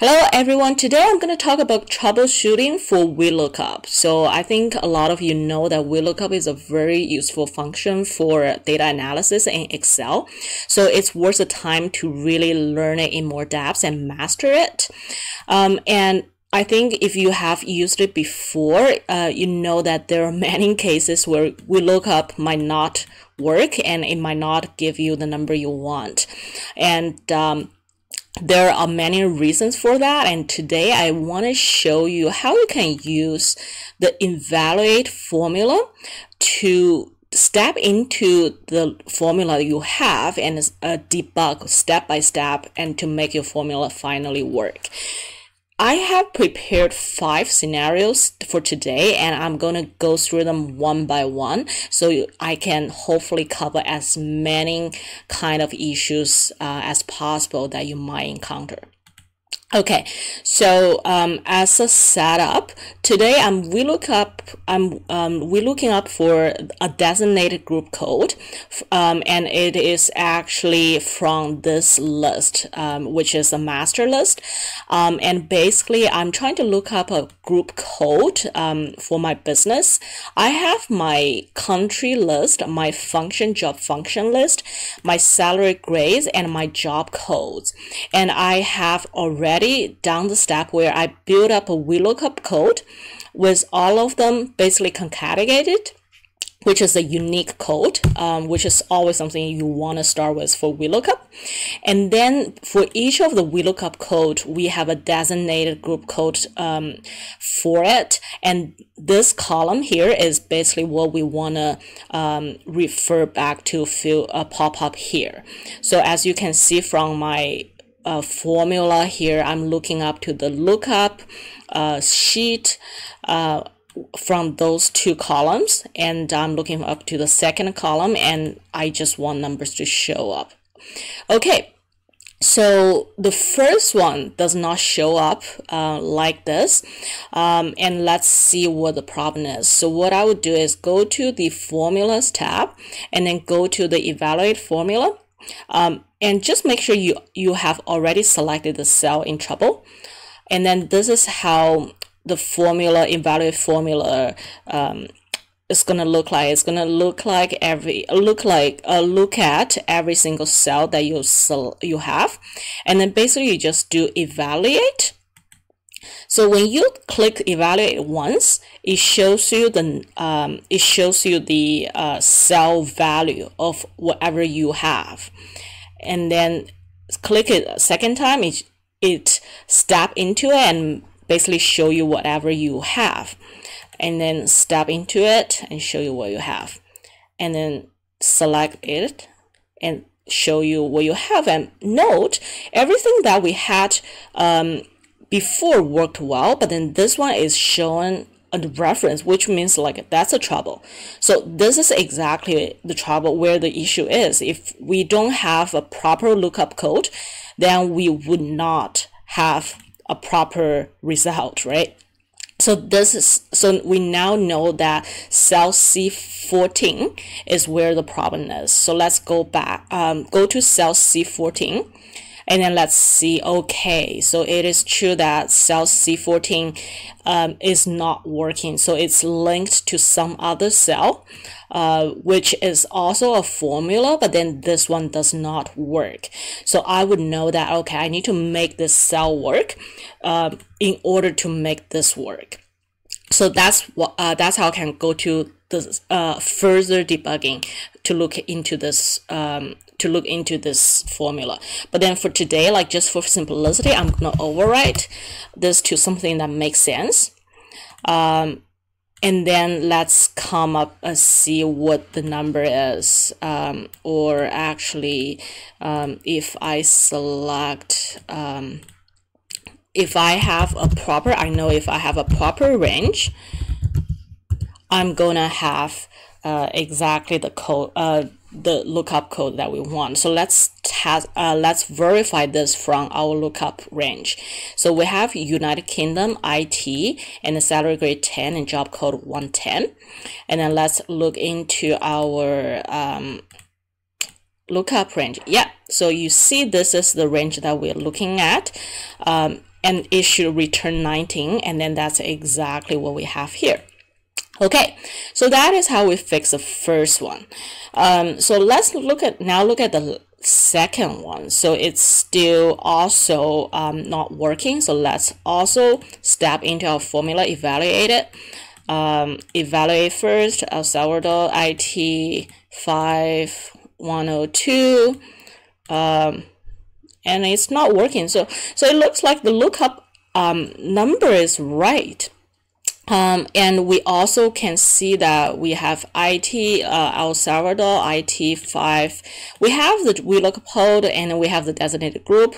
Hello everyone, today I'm going to talk about troubleshooting for VLOOKUP. So I think a lot of you know that VLOOKUP is a very useful function for data analysis in Excel. So it's worth the time to really learn it in more depth and master it. Um, and I think if you have used it before, uh, you know that there are many cases where VLOOKUP might not work and it might not give you the number you want. And um, there are many reasons for that and today I want to show you how you can use the evaluate formula to step into the formula you have and uh, debug step by step and to make your formula finally work. I have prepared five scenarios for today and I'm going to go through them one by one so I can hopefully cover as many kind of issues uh, as possible that you might encounter. Okay, so um, as a setup, today I'm VLOOKUP, I'm um, we looking up for a designated group code, um, and it is actually from this list, um, which is a master list, um, and basically I'm trying to look up a group code um, for my business. I have my country list, my function job function list, my salary grades, and my job codes, and I have already already the step where I build up a VLOOKUP code with all of them basically concatenated which is a unique code, um, which is always something you want to start with for VLOOKUP. And then for each of the VLOOKUP code, we have a designated group code um, for it. And this column here is basically what we want to um, refer back to fill a pop up here. So as you can see from my uh, formula here, I'm looking up to the lookup uh, sheet uh, from those two columns and I'm looking up to the second column and I just want numbers to show up. Okay, so the first one does not show up uh, like this. Um, and let's see what the problem is. So what I would do is go to the formulas tab and then go to the evaluate formula. Um, and just make sure you, you have already selected the cell in trouble. And then this is how the formula, evaluate formula, um, is gonna look like. It's gonna look like every look like uh, look at every single cell that you sell you have, and then basically you just do evaluate. So when you click evaluate once, it shows you the um, it shows you the uh, cell value of whatever you have. And then click it a second time it it step into it and basically show you whatever you have. And then step into it and show you what you have. And then select it and show you what you have. And note everything that we had um, before worked well but then this one is showing a reference, which means like that's a trouble. So this is exactly the trouble where the issue is. If we don't have a proper lookup code, then we would not have a proper result, right? So this is so we now know that cell C14 is where the problem is. So let's go back, um, go to cell C14 and then let's see, okay, so it is true that cell C14 um, is not working. So it's linked to some other cell, uh, which is also a formula, but then this one does not work. So I would know that, okay, I need to make this cell work uh, in order to make this work. So that's what uh, that's how I can go to the uh, further debugging to look into this um, to look into this formula. But then for today, like just for simplicity, I'm gonna overwrite this to something that makes sense. Um, and then let's come up and see what the number is um, or actually um, if I select um, if I have a proper I know if I have a proper range I'm gonna have uh, exactly the code uh, the lookup code that we want. So let's test, uh, let's verify this from our lookup range. So we have United Kingdom IT and the salary grade 10 and job code 110. And then let's look into our um, lookup range. Yeah, so you see this is the range that we're looking at. Um, and it should return 19 and then that's exactly what we have here okay so that is how we fix the first one. Um, so let's look at now look at the second one. So it's still also um, not working. So let's also step into our formula evaluate it. Um, evaluate first El Salvador IT 5102 um, and it's not working. So so it looks like the lookup um, number is right um, and we also can see that we have IT uh, El Salvador IT5. We have the VLOOKUP code and we have the designated group,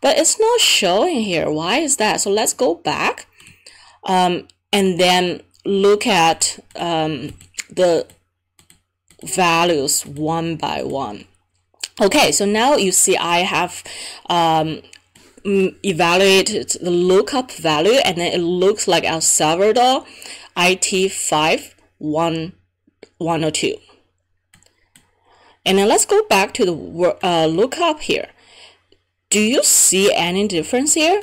but it's not showing here. Why is that? So let's go back um, and then look at um, the values one by one. Okay, so now you see I have um, evaluated the lookup value and then it looks like El Salvador IT5 102. And then let's go back to the uh, lookup here. Do you see any difference here?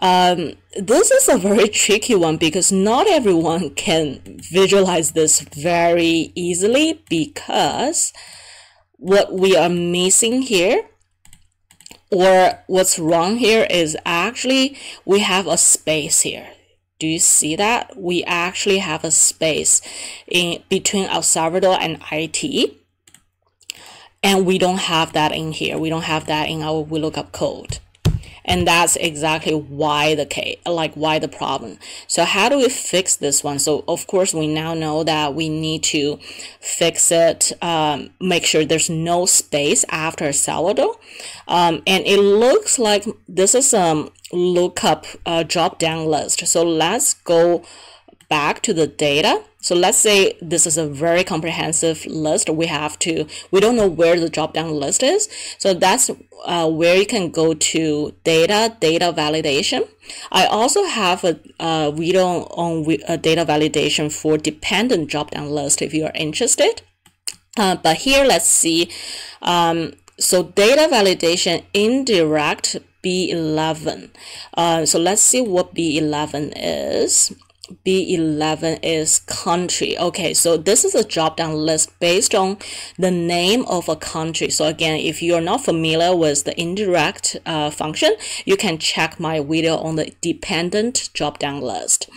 Um, this is a very tricky one because not everyone can visualize this very easily because what we are missing here or what's wrong here is actually we have a space here. Do you see that? We actually have a space in between El Salvador and IT. And we don't have that in here. We don't have that in our VLOOKUP code and that's exactly why the case like why the problem. So how do we fix this one? So of course we now know that we need to fix it um, make sure there's no space after Salvador. Um, and it looks like this is a um, lookup uh, drop down list. So let's go back to the data. So let's say this is a very comprehensive list. We have to, we don't know where the drop down list is. So that's uh, where you can go to data, data validation. I also have a, a video on a data validation for dependent drop down list if you are interested. Uh, but here, let's see. Um, so data validation indirect B11. Uh, so let's see what B11 is. B11 is country. Okay, so this is a drop down list based on the name of a country. So again, if you're not familiar with the indirect uh, function, you can check my video on the dependent drop down list.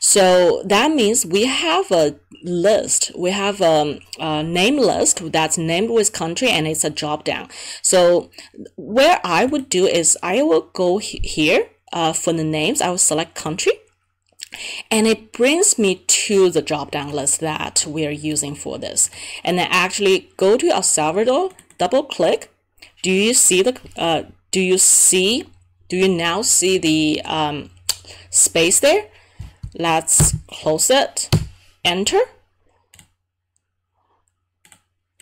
So that means we have a list. We have a, a name list that's named with country and it's a drop down. So where I would do is I will go here uh, for the names. I will select country and it brings me to the drop down list that we are using for this. And then actually go to El Salvador, double click. Do you see the, uh, do you see, do you now see the um, space there? Let's close it, enter.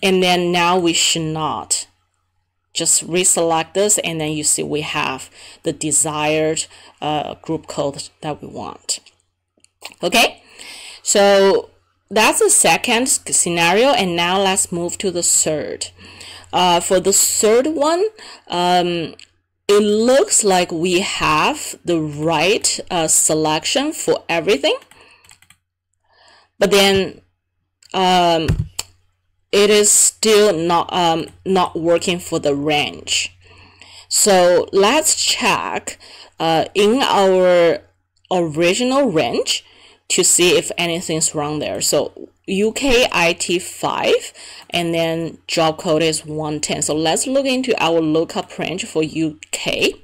And then now we should not just reselect this and then you see we have the desired uh, group code that we want. Okay, so that's the second scenario, and now let's move to the third. Uh, for the third one, um, it looks like we have the right uh, selection for everything, but then um, it is still not um, not working for the range. So let's check uh, in our original range to see if anything's wrong there. So UK IT 5 and then job code is 110. So let's look into our lookup range for UK.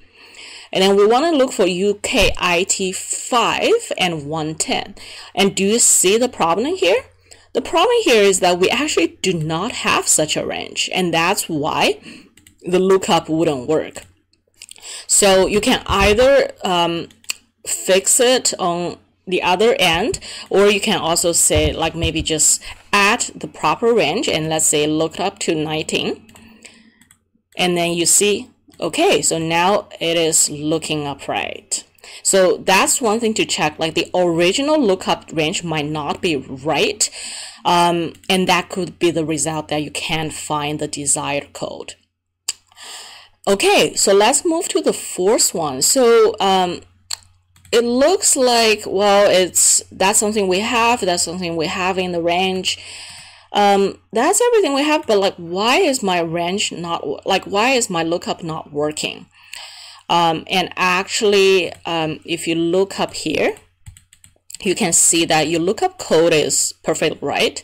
And then we want to look for UK IT 5 and 110. And do you see the problem here? The problem here is that we actually do not have such a range. And that's why the lookup wouldn't work. So you can either um, fix it on the other end or you can also say like maybe just add the proper range and let's say look up to 19 and then you see okay so now it is looking upright. So that's one thing to check like the original lookup range might not be right um, and that could be the result that you can't find the desired code. Okay, so let's move to the fourth one. So um, it looks like, well, it's that's something we have, that's something we have in the range. Um, that's everything we have, but like, why is my range not, like, why is my lookup not working? Um, and actually, um, if you look up here, you can see that your lookup code is perfect, right?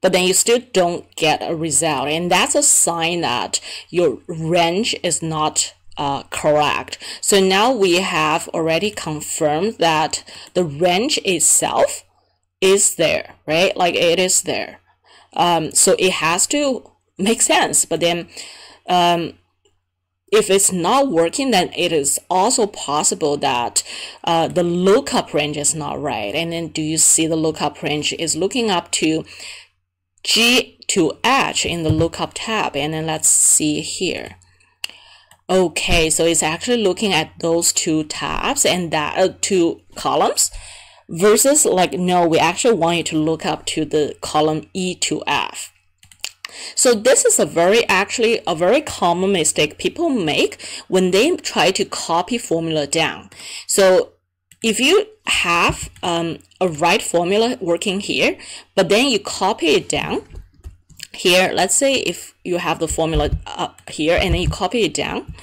but then you still don't get a result. And that's a sign that your range is not uh, correct. So now we have already confirmed that the range itself is there, right? Like it is there. Um, so it has to make sense. But then um, if it's not working, then it is also possible that uh, the lookup range is not right. And then do you see the lookup range is looking up to G to H in the lookup tab. And then let's see here. Okay, so it's actually looking at those two tabs and that uh, two columns versus like, no, we actually want you to look up to the column E to F. So this is a very actually a very common mistake people make when they try to copy formula down. So if you have um, a right formula working here, but then you copy it down here, let's say if you have the formula up here and then you copy it down,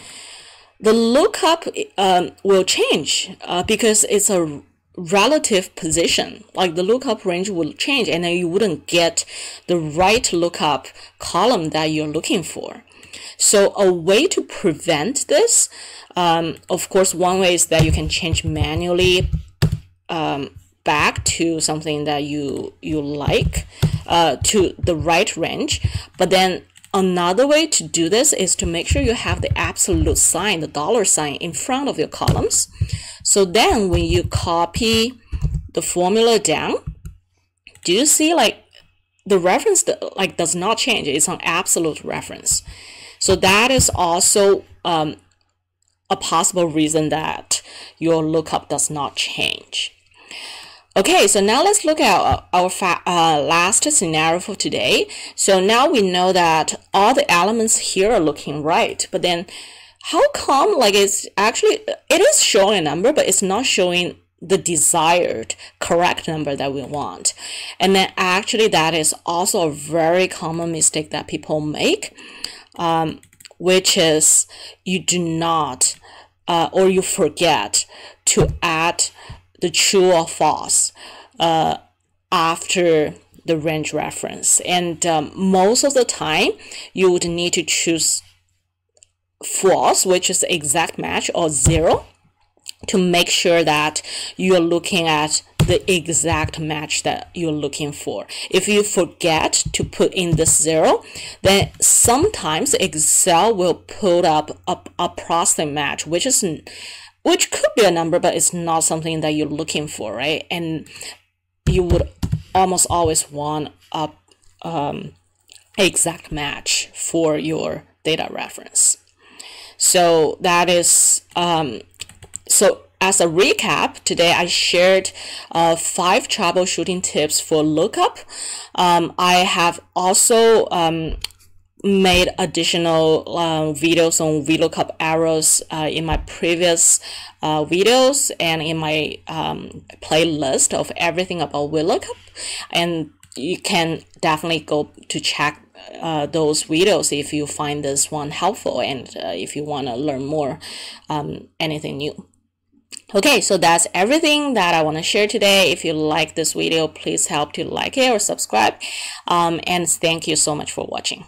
the lookup um, will change uh, because it's a relative position. Like the lookup range will change and then you wouldn't get the right lookup column that you're looking for. So a way to prevent this um, of course, one way is that you can change manually um, back to something that you you like uh, to the right range. But then another way to do this is to make sure you have the absolute sign, the dollar sign in front of your columns. So then when you copy the formula down, do you see like the reference like does not change? It's an absolute reference. So that is also um, a possible reason that your lookup does not change. Okay, so now let's look at our uh, last scenario for today. So now we know that all the elements here are looking right, but then how come like it's actually, it is showing a number, but it's not showing the desired correct number that we want. And then actually that is also a very common mistake that people make. Um, which is you do not uh, or you forget to add the true or false uh, after the range reference. And um, most of the time, you would need to choose false, which is the exact match, or zero, to make sure that you're looking at the exact match that you're looking for. If you forget to put in the zero, then sometimes Excel will put up a, approximate match, which is which could be a number, but it's not something that you're looking for, right? And you would almost always want a um, exact match for your data reference. So that is um, so as a recap, today I shared uh, five troubleshooting tips for lookup. Um, I have also um, made additional uh, videos on VLOOKUP errors uh, in my previous uh, videos and in my um, playlist of everything about VLOOKUP. And you can definitely go to check uh, those videos if you find this one helpful and uh, if you want to learn more um, anything new. Okay, so that's everything that I want to share today. If you like this video, please help to like it or subscribe. Um, and thank you so much for watching.